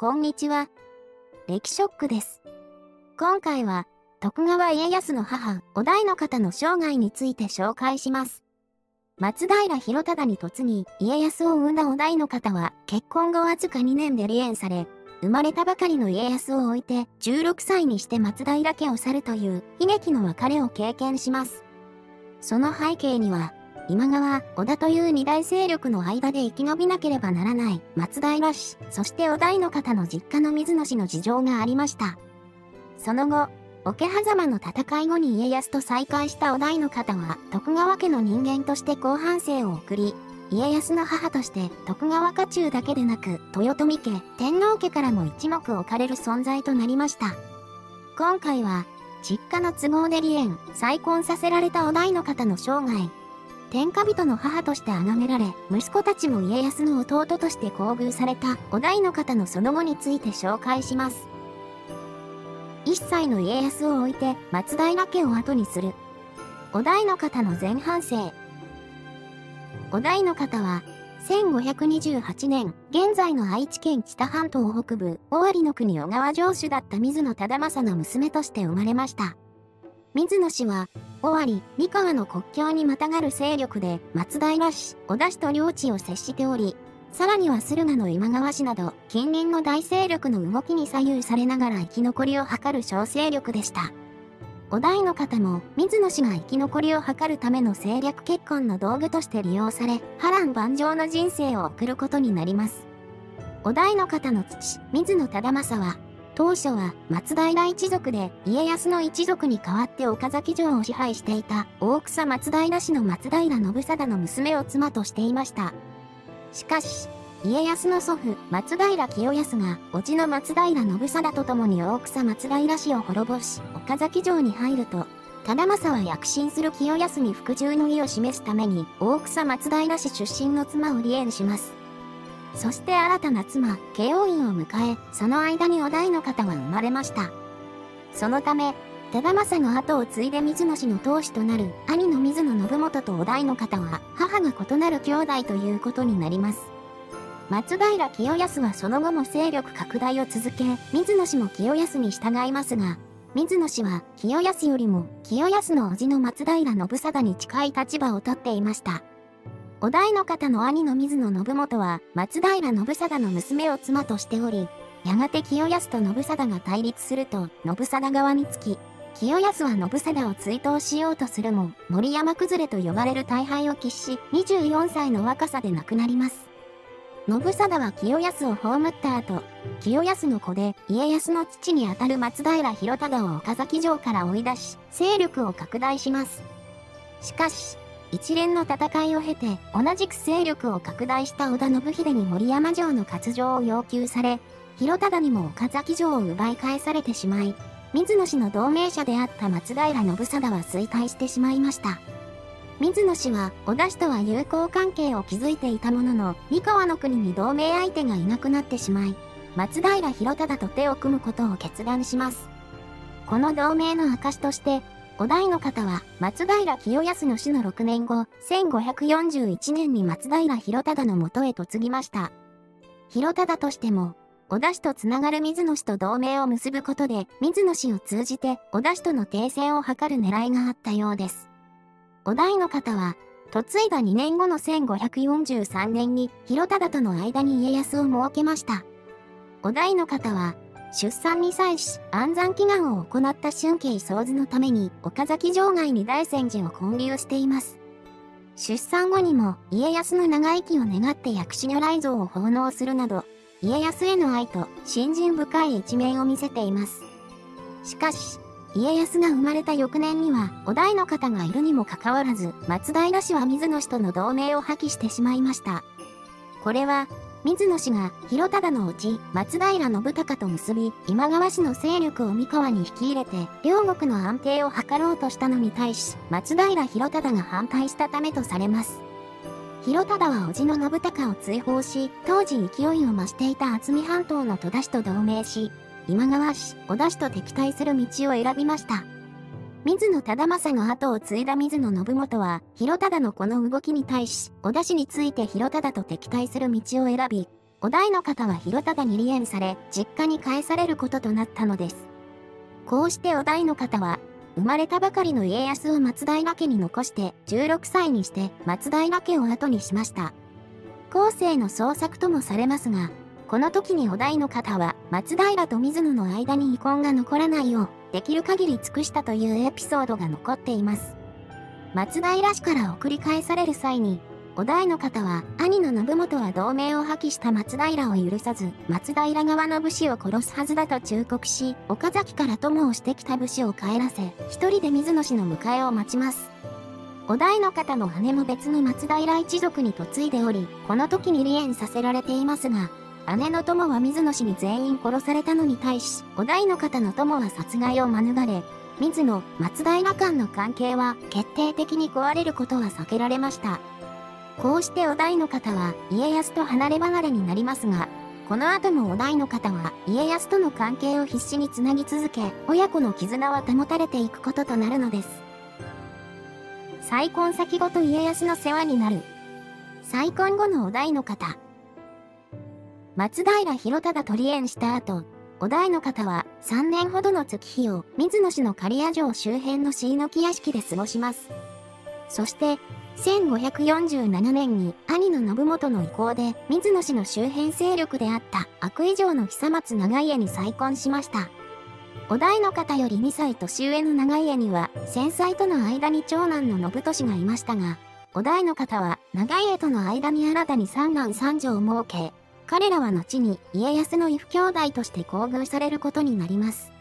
こんにちは。歴ショックです。今回は、徳川家康の母、お代の方の生涯について紹介します。松平広忠に嫁ぎ、家康を生んだお代の方は、結婚後わずか2年で離縁され、生まれたばかりの家康を置いて、16歳にして松平家を去るという悲劇の別れを経験します。その背景には、今川、織田という二大勢力の間で生き延びなければならない松平氏、そしてお代の方の実家の水野氏の事情がありました。その後、桶狭間の戦い後に家康と再会したお代の方は、徳川家の人間として後半生を送り、家康の母として徳川家中だけでなく、豊臣家、天皇家からも一目置かれる存在となりました。今回は、実家の都合で離縁、再婚させられたお代の方の生涯、天下人の母として崇められ、息子たちも家康の弟として厚遇されたお代の方のその後について紹介します。一歳の家康を置いて松平家を後にする。お代の方の前半生。お代の方は、1528年、現在の愛知県北半島北部、尾張の国小川城主だった水野忠政の娘として生まれました。水野氏は、尾張、三河の国境にまたがる勢力で、松平氏、織田氏と領地を接しており、さらには駿河の今川氏など、近隣の大勢力の動きに左右されながら生き残りを図る小勢力でした。お代の方も、水野氏が生き残りを図るための政略結婚の道具として利用され、波乱万丈の人生を送ることになります。お代の方の父、水野忠政は、当初は松平一族で家康の一族に代わって岡崎城を支配していた大草松平氏の松平信貞の娘を妻としていました。しかし、家康の祖父松平清康が叔父の松平信貞と共に大草松平氏を滅ぼし岡崎城に入ると、忠政は躍進する清康に服従の意を示すために大草松平氏出身の妻を離縁します。そして新たな妻、慶応院を迎え、その間にお代の方は生まれました。そのため、忠政の後を継いで水野氏の当主となる兄の水野信元とお代の方は母が異なる兄弟ということになります。松平清康はその後も勢力拡大を続け、水野氏も清康に従いますが、水野氏は清康よりも清康の叔父の松平信貞に近い立場をとっていました。お代の方の兄の水野信元は松平信貞の娘を妻としており、やがて清康と信貞が対立すると信貞側につき、清康は信貞を追悼しようとするも、森山崩れと呼ばれる大敗を喫し、24歳の若さで亡くなります。信貞は清康を葬った後、清康の子で家康の父にあたる松平広忠を岡崎城から追い出し、勢力を拡大します。しかし、一連の戦いを経て、同じく勢力を拡大した織田信秀に森山城の割譲を要求され、広忠にも岡崎城を奪い返されてしまい、水野氏の同盟者であった松平信貞は衰退してしまいました。水野氏は織田氏とは友好関係を築いていたものの、三河の国に同盟相手がいなくなってしまい、松平広忠と手を組むことを決断します。この同盟の証として、お代の方は松平清康の死の6年後、1541年に松平広忠のもとへ嫁ぎました。広忠としても、織田氏とつながる水野氏と同盟を結ぶことで、水野氏を通じて織田氏との停戦を図る狙いがあったようです。お代の方は、嫁いだ2年後の1543年に広忠との間に家康を設けました。お代の方は、出産に際し安産祈願を行った春慶創図のために岡崎城外に大仙寺を建立しています。出産後にも家康の長生きを願って薬師如来像を奉納するなど、家康への愛と信心深い一面を見せています。しかし、家康が生まれた翌年には、お代の方がいるにもかかわらず、松平氏は水野氏との同盟を破棄してしまいました。これは、水野氏が広忠のうち松平信孝と結び今川氏の勢力を三河に引き入れて両国の安定を図ろうとしたのに対し松平広忠が反対したためとされます。広忠は叔父の信孝を追放し当時勢いを増していた渥美半島の戸田氏と同盟し今川氏織田氏と敵対する道を選びました。水野忠政の後を継いだ水野信元は、広忠のこの動きに対し、織田氏について広忠と敵対する道を選び、お代の方は広忠に離縁され、実家に返されることとなったのです。こうしてお代の方は、生まれたばかりの家康を松平家に残して16歳にして松平家を後にしました。後世の創作ともされますが、この時にお題の方は松平と水野の間に遺恨が残らないようできる限り尽くしたというエピソードが残っています。松平氏から送り返される際にお題の方は、兄の信元は同盟を破棄した松平を許さず、松平側の武士を殺すはずだと忠告し、岡崎から友をしてきた武士を帰らせ、一人で水野氏の迎えを待ちます。お題の方の姉も別の松平一族に嫁いでおり、この時に離縁させられていますが、姉の友は水野氏に全員殺されたのに対し、お題の方の友は殺害を免れ、水野、松平間の関係は決定的に壊れることは避けられました。こうしてお題の方は家康と離れ離れになりますが、この後もお題の方は家康との関係を必死につなぎ続け、親子の絆は保たれていくこととなるのです。再婚先ごと家康の世話になる。再婚後のお題の方。松平広忠と離縁した後、お題の方は3年ほどの月日を水野市の刈谷城周辺の椎の木屋敷で過ごします。そして、1547年に兄の信元の意向で水野氏の周辺勢力であった悪以上の久松長家に再婚しました。お題の方より2歳年上の長家には戦災との間に長男の信俊がいましたが、お題の方は長家との間に新たに三男三女を設け、彼らは後に家康の異父兄弟として厚遇されることになります。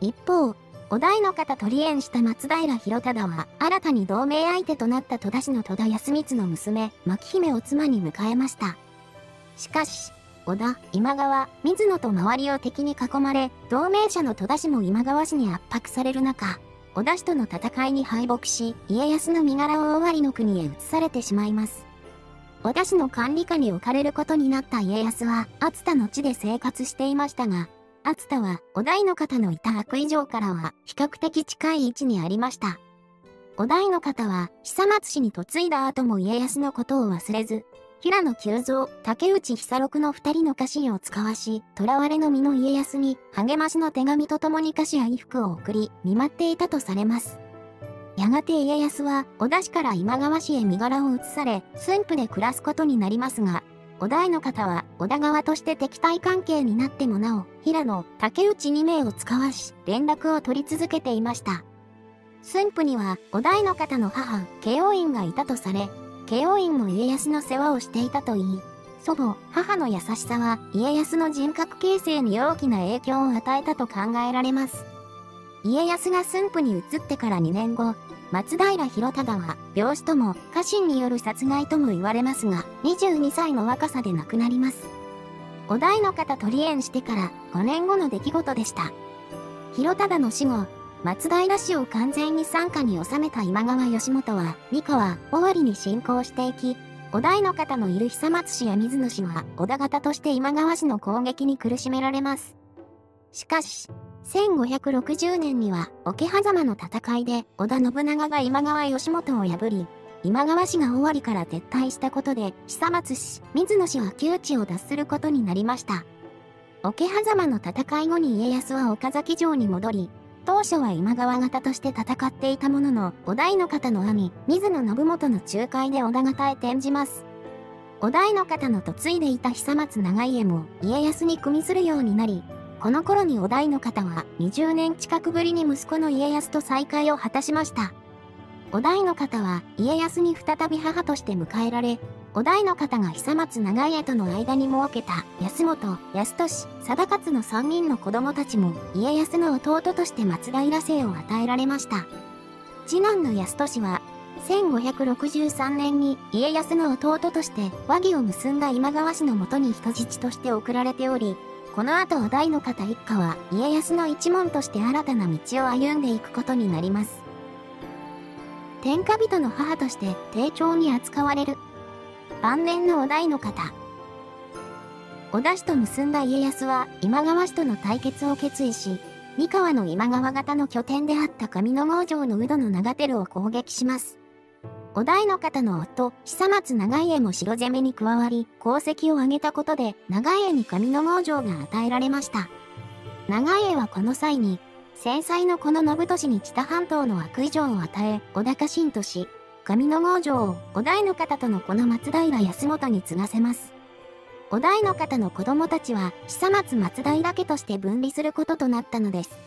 一方、お題の方と離縁した松平広忠は、新たに同盟相手となった戸田市の戸田康光の娘、牧姫を妻に迎えました。しかし、織田、今川、水野と周りを敵に囲まれ、同盟者の戸田市も今川氏に圧迫される中、織田氏との戦いに敗北し、家康の身柄を尾張の国へ移されてしまいます。織田氏の管理下に置かれることになった家康は、熱田の地で生活していましたが、熱田は、お題の方のいた悪以上からは、比較的近い位置にありました。お題の方は、久松氏に嫁いだ後も家康のことを忘れず、平野久蔵、竹内久六の二人の家臣を使わし、囚われの身の家康に、励ましの手紙とともに菓子や衣服を送り、見舞っていたとされます。やがて家康は、織田氏から今川氏へ身柄を移され、駿府で暮らすことになりますが、お題の方は、織田側として敵対関係になってもなお、平野、竹内2名を使わし、連絡を取り続けていました。駿府には、お題の方の母、慶応院がいたとされ、慶応院も家康の世話をしていたといい、祖母、母の優しさは家康の人格形成に大きな影響を与えたと考えられます。家康が駿府に移ってから2年後、松平広忠は病死とも家臣による殺害とも言われますが22歳の若さで亡くなります。お題の方と離縁してから5年後の出来事でした。広忠の死後松平氏を完全に傘下に収めた今川義元は三河尾張に侵攻していきお題の方のいる久松氏や水野氏は織田方として今川氏の攻撃に苦しめられます。しかし1560年には桶狭間の戦いで織田信長が今川義元を破り、今川氏が尾張から撤退したことで久松氏、水野氏は窮地を脱することになりました。桶狭間の戦い後に家康は岡崎城に戻り、当初は今川方として戦っていたものの、お題の方の兄、水野信元の仲介で織田方へ転じます。お題の方の嫁いでいた久松長家も家康に組みするようになり、この頃にお題の方は20年近くぶりに息子の家康と再会を果たしました。お題の方は家康に再び母として迎えられ、お題の方が久松長家との間に設けた安本、安俊、貞勝の3人の子供たちも家康の弟として松平姓を与えられました。次男の安俊は1563年に家康の弟として和議を結んだ今川氏のもとに人質として送られており、この後、大の方一家は家康の一門として新たな道を歩んでいくことになります。天下人の母として丁重に扱われる。晩年のお題の方。織田氏と結んだ家康は今川氏との対決を決意し、三河の今川方の拠点であった上野郷城の宇土の長照を攻撃します。お題の方の夫、久松長家も城攻めに加わり、功績を上げたことで、長家に上の郷城が与えられました。長家はこの際に、繊細のこの信俊に知多半島の悪以上を与え、小高神とし、上の郷城をお題の方とのこの松平康元に継がせます。お題の方の子供たちは、久松松平家として分離することとなったのです。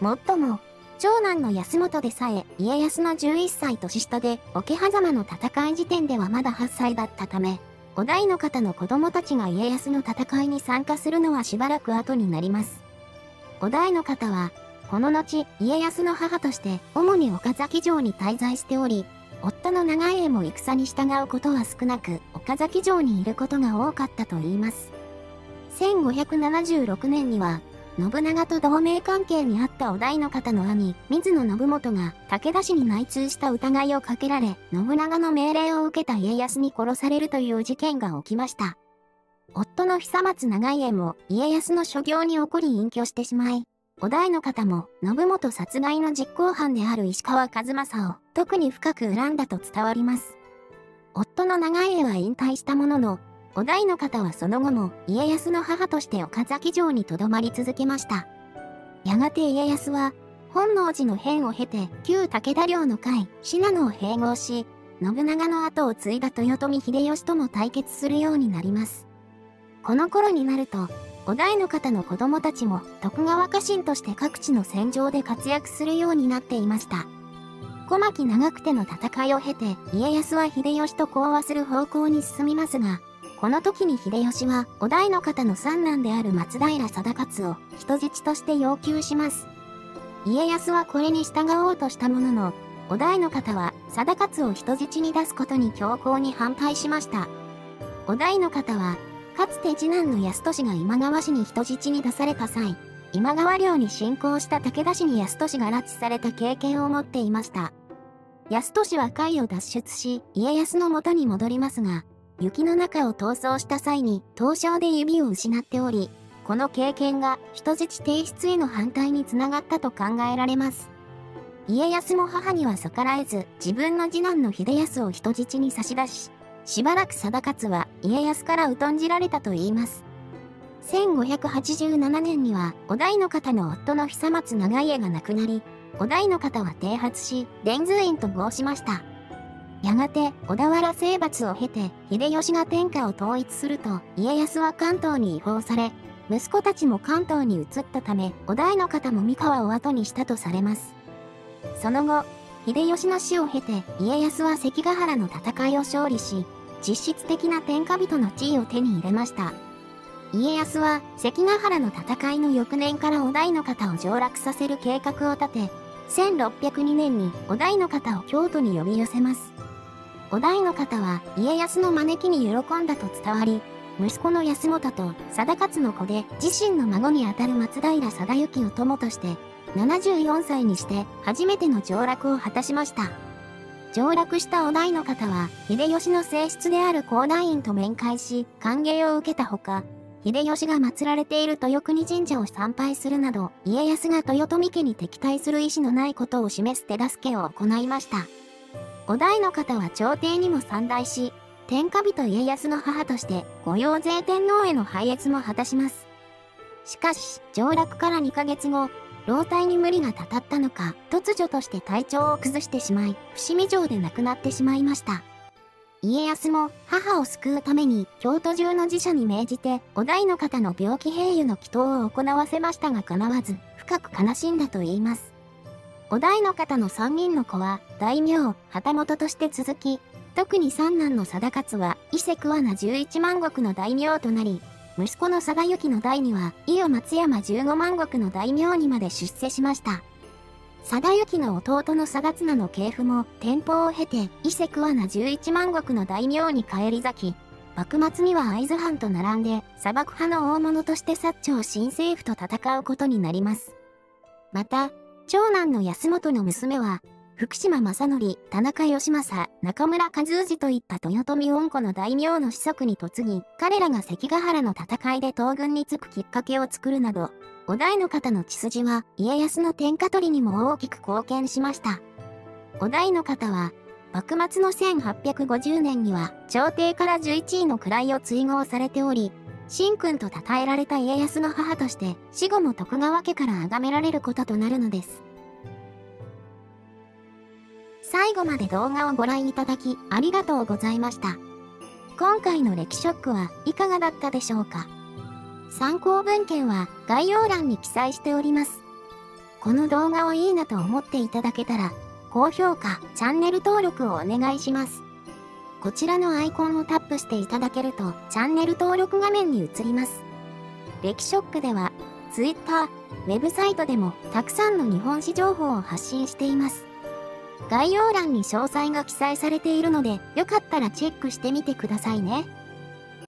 もっとも、長男の安本でさえ家康の11歳年下で桶狭間の戦い時点ではまだ8歳だったため、お題の方の子供たちが家康の戦いに参加するのはしばらく後になります。お題の方は、この後、家康の母として主に岡崎城に滞在しており、夫の長家も戦に従うことは少なく、岡崎城にいることが多かったと言います。1576年には、信長と同盟関係にあったお題の方の兄、水野信元が武田氏に内通した疑いをかけられ、信長の命令を受けた家康に殺されるという事件が起きました。夫の久松長家も家康の所業に起こり隠居してしまい、お題の方も信元殺害の実行犯である石川和正を特に深く恨んだと伝わります。夫の長家は引退したものの、お題の方はその後も家康の母として岡崎城に留まり続けました。やがて家康は、本能寺の変を経て旧武田領の会、信濃を併合し、信長の後を継いだ豊臣秀吉とも対決するようになります。この頃になると、お題の方の子供たちも徳川家臣として各地の戦場で活躍するようになっていました。小牧長久手の戦いを経て家康は秀吉と講和する方向に進みますが、この時に秀吉は、お題の方の三男である松平定勝を人質として要求します。家康はこれに従おうとしたものの、お題の方は定勝を人質に出すことに強硬に反対しました。お題の方は、かつて次男の安利が今川氏に人質に出された際、今川領に侵攻した武田氏に安利が拉致された経験を持っていました。安利は海を脱出し、家康の元に戻りますが、雪の中を逃走した際に凍傷で指を失っており、この経験が人質提出への反対につながったと考えられます。家康も母には逆らえず、自分の次男の秀康を人質に差し出し、しばらく貞勝は家康から疎んじられたと言います。1587年には、お題の方の夫の久松長家が亡くなり、お題の方は剃髪し、蓮通院と合しました。やがて小田原征伐を経て秀吉が天下を統一すると家康は関東に違法され息子たちも関東に移ったためお題の方も三河を後にしたとされます。その後秀吉の死を経て家康は関ヶ原の戦いを勝利し実質的な天下人の地位を手に入れました。家康は関ヶ原の戦いの翌年からお題の方を上洛させる計画を立て1602年にお題の方を京都に呼び寄せます。お題の方は家康の招きに喜んだと伝わり、息子の安本と貞勝の子で自身の孫にあたる松平定行を友として、74歳にして初めての上洛を果たしました。上洛したお題の方は、秀吉の正室である高大院と面会し、歓迎を受けたほか、秀吉が祀られている豊国神社を参拝するなど、家康が豊臣家に敵対する意思のないことを示す手助けを行いました。お題の方は朝廷にも参代し、天下人家康の母として御用税天皇への拝謁も果たします。しかし、上洛から2ヶ月後、老体に無理がたたったのか、突如として体調を崩してしまい、伏見城で亡くなってしまいました。家康も母を救うために京都中の寺社に命じて、お題の方の病気併誘の祈祷を行わせましたが叶わず、深く悲しんだと言います。お題の方の3人の子は、大名、旗本として続き、特に三男の貞勝は、伊勢桑名11万石の大名となり、息子の貞行の代には、伊予松山15万石の大名にまで出世しました。貞行の弟の貞綱の系譜も、天保を経て、伊勢桑名11万石の大名に返り咲き、幕末には会津藩と並んで、砂漠派の大物として薩長新政府と戦うことになります。また、長男の安本の娘は、福島正則、田中義政、中村和氏といった豊臣恩子の大名の子息に嫁ぎ、彼らが関ヶ原の戦いで東軍につくきっかけを作るなど、お題の方の血筋は家康の天下取りにも大きく貢献しました。お題の方は、幕末の1850年には朝廷から11位の位を追号されており、神君と称えられた家康の母として死後も徳川家から崇められることとなるのです。最後まで動画をご覧いただきありがとうございました。今回の歴ショックはいかがだったでしょうか参考文献は概要欄に記載しております。この動画をいいなと思っていただけたら、高評価、チャンネル登録をお願いします。こちらのアイコンをタップしていただけると、チャンネル登録画面に移ります。歴ショックでは、Twitter、ウェブサイトでもたくさんの日本史情報を発信しています。概要欄に詳細が記載されているので、よかったらチェックしてみてくださいね。